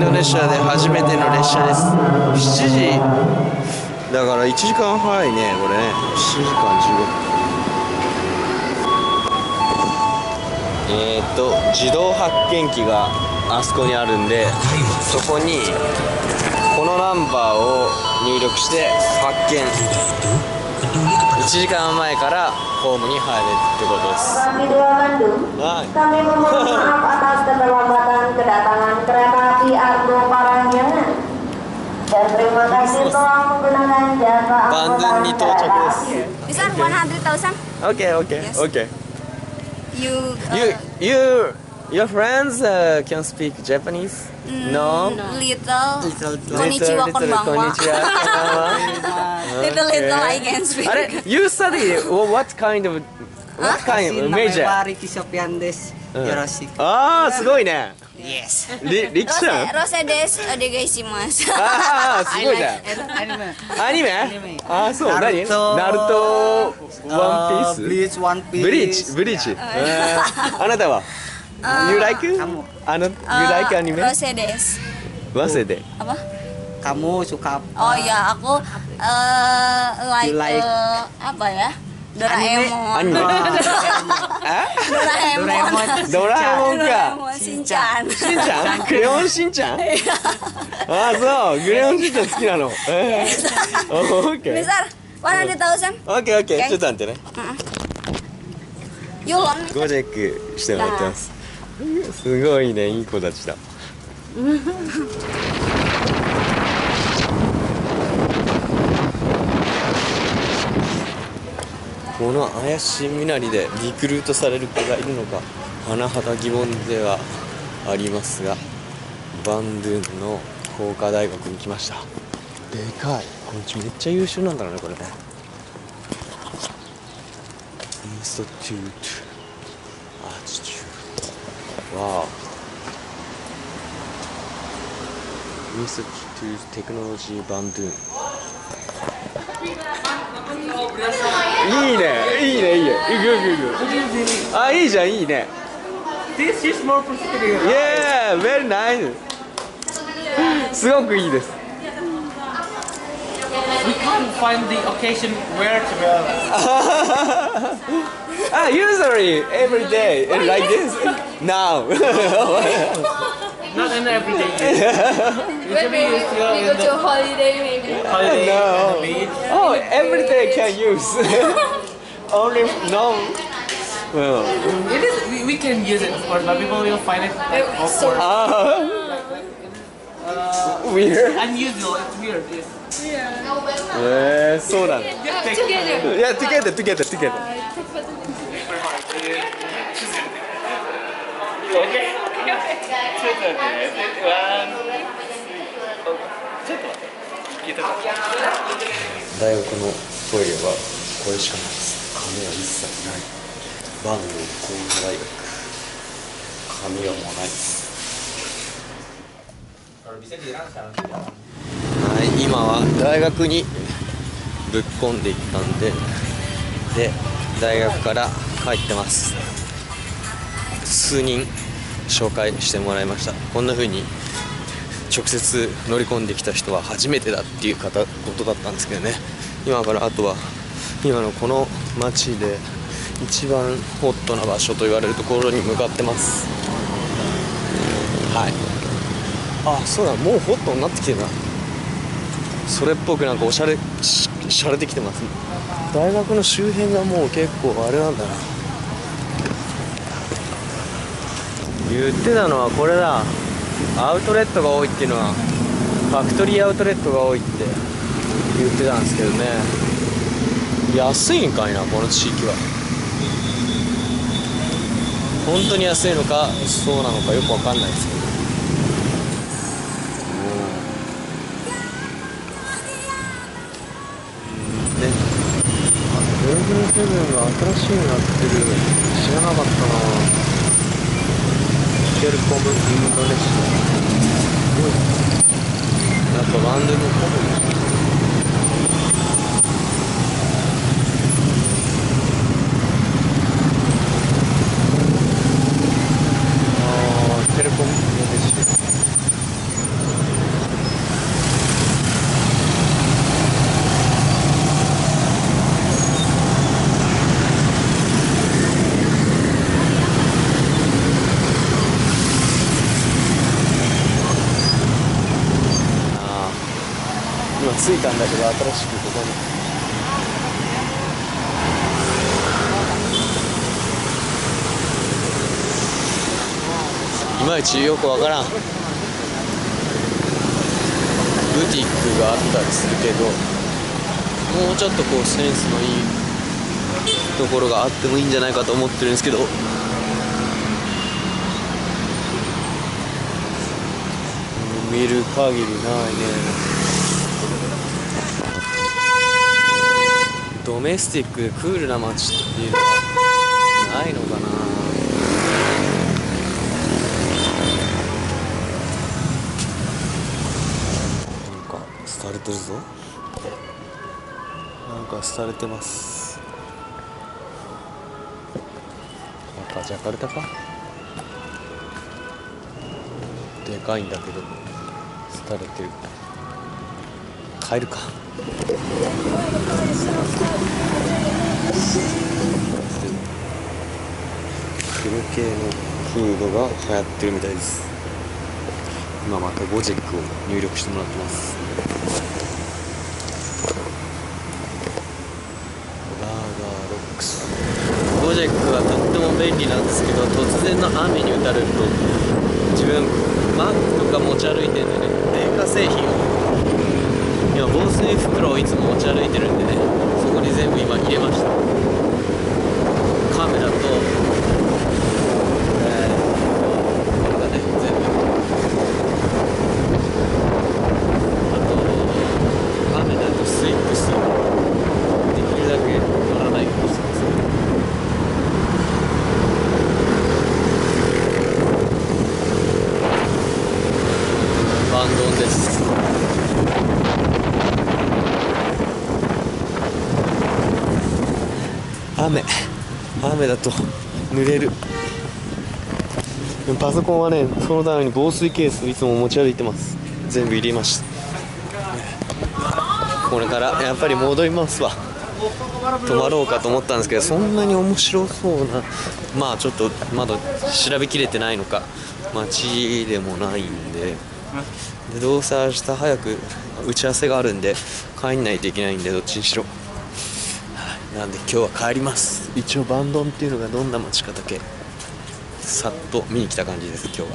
ドネシアで初めての列車です。7時。だから1時間早いねこれね。7時間15分。えー、っと自動発見機があそこにあるんでそこにこのナンバーを入力して発見。1時間前からホームに入るってことです。は Kami Bandung angkutan di kereta Tokyo api. This one 100,000. Okay, okay, Yes. okay. You, uh, You, you, your friends uh, can speak Japanese? No. little, Little, little. konnichiwa, little, konbanwa. konnichiwa, konbanwa. little, little I can speak. あれ You study what kind of what kind of major? よろしく。ああすごいね。Yes. り力士 Rose, Rose des, onegaishimasu. ああすごいね。アニメ。アニメアニメ？ああそう何？ナルナルトトワンピース。ブリーチ、ワンピース。ブリーチブリーチ。えーあなたは You like? あの You like anime? Rose des. 忘れて。Apa? Kamu suka Oh ya, aku uh, like, like- uh, apa ya? Doraemon. アニメ。あ Doraemon. ドラえもんか。Doraemon Shinchan. しんちゃんクレヨンしんちゃんああそうクレヨンしんちゃん好きなのえーオッケー Besar, 100,000. オッケーオッケー Okay. ちょっと待ってね Yulon. ゴジェックしてもらってますすごいねいい子たちだ この怪しい身なりでリクルートされる子がいるのか甚だ疑問ではありますがバンドゥンの工科大学に来ました。でかい。こっちめっちゃ優秀なんだろうねこれね。インストテュート。アーチチュードわあインストテュートテクノロジーバンドゥン。いいねいいねいいねあいいじゃんいいね This is more positive. Yeah, very nice. すごくいいです。We can't find the occasion where to them. ah, usually every day like this. Now. Not an everyday use. Maybe used we go to a holiday maybe. Holiday no. and the beach. Oh, everyday can use. Only no. Well, it is. We, we, can use it, of course, but people will find it like, awkward. Uh, uh, weird. Unusual. It's weird. Yes. Yeah. Yeah. So that. Yeah, together. Yeah, together, together, together. Uh, okay. It's, えー、そうだね。Just take- いや、together, together, together. One. 大学のトイレはこれしかないです紙は一切ないバンド工科大学紙はもうないですはい今は大学にぶっ込んでいったんでで大学から帰ってます数人紹介してもらいました。こんな風に直接乗り込んできた人は初めてだっていう方ことだったんですけどね。今からあとは今のこの街で一番ホットな場所と言われるところに向かってます。はい。あそうだもうホットになってきてるな。それっぽくなんかおしゃれししゃれてきてます。大学の周辺がもう結構あれなんだな。言ってたのはこれだ。アウトレットが多いっていうのはファクトリーアウトレットが多いって言ってたんですけどね。安いんかいなこの地域は。本当に安いのかそうなのかよくわかんないですけど。うん。ね。あブルブルセブンが新しいのやってる。知らなかったな。テルコムインドネシアすごいやっぱバンドに混むあーテレコムインドネシア着いたんだけど新しくここに。いまいちよくわからん。ブティックがあったりするけどもうちょっとこうセンスのいいところがあってもいいんじゃないかと思ってるんですけど。見る限りないね。ドメスティックでクールな街っていうのはないのかななんか廃れてるぞなんか廃れてます。なんかジャカルタかでかいんだけど廃れてる帰るか。黒系のフードが流行ってるみたいです。今またゴジェックを入力してもらってます。バーガーロックス。ゴジェックはとっても便利なんですけど突然の雨に打たれると自分マックとか持ち歩いてるんでね電化製品を今防水袋をいつも持ち歩いてるんでねそこに全部今入れましたカメラとえーこれがね全部あと雨だとスイップスできるだけ乗らないようにしてますバンドンです雨。雨だと濡れる。パソコンはねそのために防水ケースいつも持ち歩いてます。全部入れました。これからやっぱり戻りますわ。泊まろうかと思ったんですけどそんなに面白そうなまあちょっとまだ調べきれてないのか。街でもないんで。でどうせ明日早く打ち合わせがあるんで帰んないといけないんでどっちにしろ。なんで今日は帰ります。一応バンドンっていうのがどんな街かだけさっと見に来た感じです今日は。はい。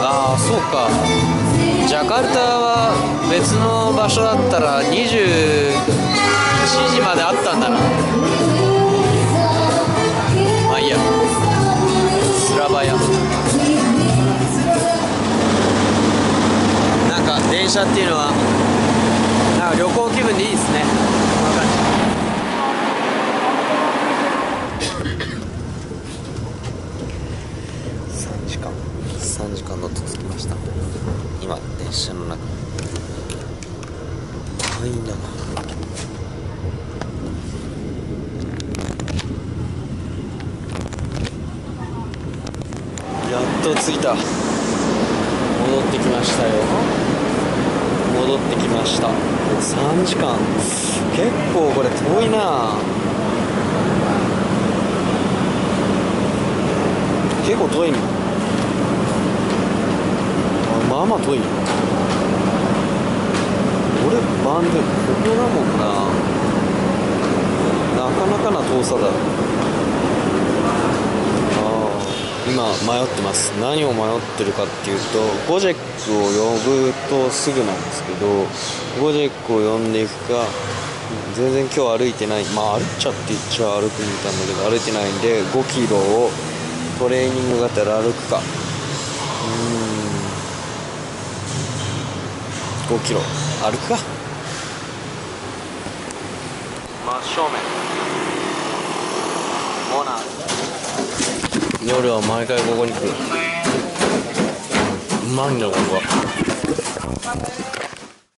ああそうか。ジャカルタは別の場所だったら21時まであったんだな。まあいいや。スラバヤなんか電車っていうのはなんか旅行気分でいいですね。こんな感じ。3時間3時間乗って着きました。今電車の中。と着いた。戻ってきましたよ。戻ってきました3時間。結構これ遠いな。結構遠いあまあまあ遠い。俺バンでここだもんな。なかなかな遠さだ。今迷ってます。何を迷ってるかっていうとゴジェックを呼ぶとすぐなんですけどゴジェックを呼んでいくか全然今日歩いてない。まあ歩っちゃって言っちゃ歩くみたいなんだけど歩いてないんで5キロをトレーニングがてら歩くか。うん。5キロ。歩くか。真正面モナ夜は毎回ここに来る。うまいんだここは。